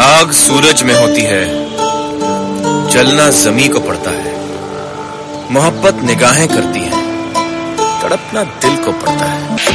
आग सूरज में होती है। जलना जमी को पड़ता है। मोहब्बत निगाहें करती है। तड़पना दिल को पड़ता है।